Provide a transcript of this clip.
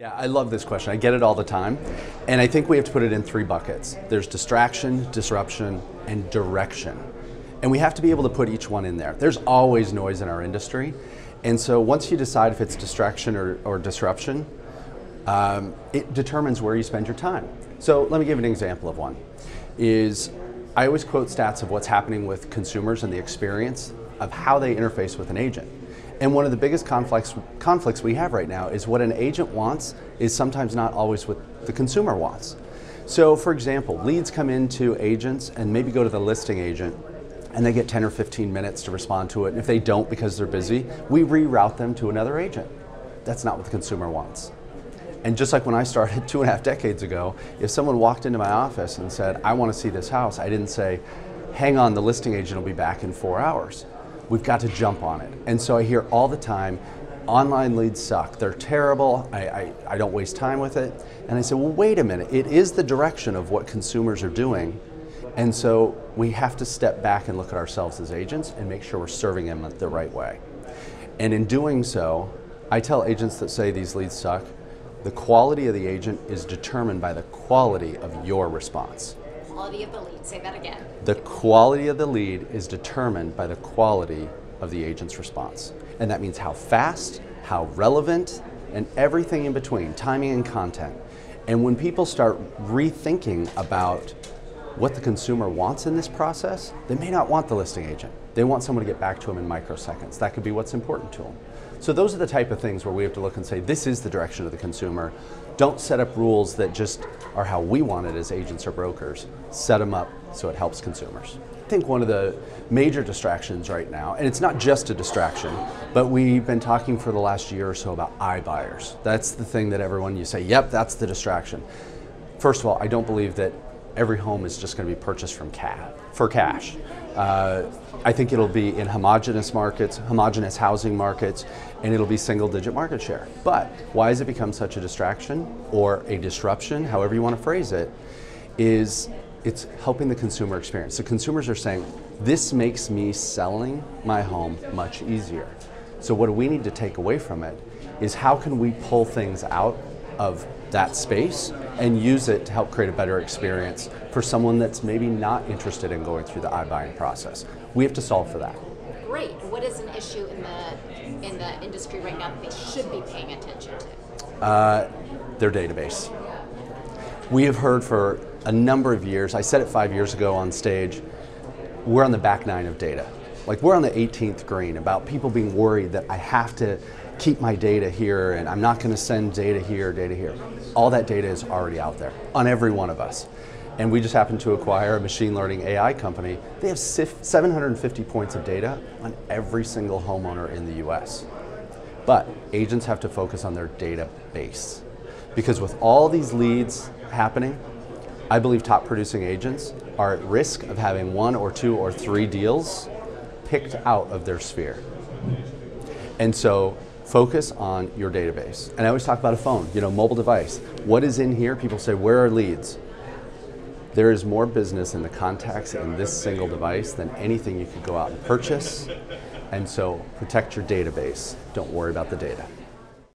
Yeah, I love this question. I get it all the time. And I think we have to put it in three buckets there's distraction, disruption, and direction. And we have to be able to put each one in there. There's always noise in our industry. And so once you decide if it's distraction or, or disruption, um, it determines where you spend your time. So let me give an example of one. Is I always quote stats of what's happening with consumers and the experience of how they interface with an agent. And one of the biggest conflicts, conflicts we have right now is what an agent wants is sometimes not always what the consumer wants. So, for example, leads come into agents and maybe go to the listing agent and they get 10 or 15 minutes to respond to it. And if they don't because they're busy, we reroute them to another agent. That's not what the consumer wants. And just like when I started two and a half decades ago, if someone walked into my office and said, I want to see this house, I didn't say, hang on, the listing agent will be back in four hours. We've got to jump on it. And so I hear all the time, online leads suck. They're terrible. I, I, I, don't waste time with it. And I say, well, wait a minute. It is the direction of what consumers are doing. And so we have to step back and look at ourselves as agents and make sure we're serving them the right way. And in doing so, I tell agents that say these leads suck, the quality of the agent is determined by the quality of your response quality of the lead. Say that again. The quality of the lead is determined by the quality of the agent's response. And that means how fast, how relevant, and everything in between, timing and content. And when people start rethinking about what the consumer wants in this process, they may not want the listing agent. They want someone to get back to them in microseconds. That could be what's important to them. So those are the type of things where we have to look and say, this is the direction of the consumer. Don't set up rules that just are how we want it as agents or brokers. Set them up so it helps consumers. I think one of the major distractions right now, and it's not just a distraction, but we've been talking for the last year or so about iBuyers. That's the thing that everyone, you say, yep, that's the distraction. First of all, I don't believe that every home is just going to be purchased from cash, for cash. Uh, I think it'll be in homogenous markets, homogenous housing markets, and it'll be single digit market share. But why has it become such a distraction or a disruption, however you want to phrase it, is it's helping the consumer experience. The consumers are saying, this makes me selling my home much easier. So what we need to take away from it is how can we pull things out of that space and use it to help create a better experience for someone that's maybe not interested in going through the iBuying process. We have to solve for that. Great. What is an issue in the in the industry right now that they should be paying attention to? Uh, their database. We have heard for a number of years. I said it five years ago on stage. We're on the back nine of data. Like we're on the 18th green about people being worried that I have to keep my data here and I'm not going to send data here, data here. All that data is already out there on every one of us. And we just happened to acquire a machine learning AI company. They have 750 points of data on every single homeowner in the US. But agents have to focus on their database. Because with all these leads happening, I believe top producing agents are at risk of having one or two or three deals picked out of their sphere. And so focus on your database. And I always talk about a phone, you know, mobile device. What is in here? People say, where are leads? There is more business in the contacts in this single device than anything you could go out and purchase. And so protect your database. Don't worry about the data.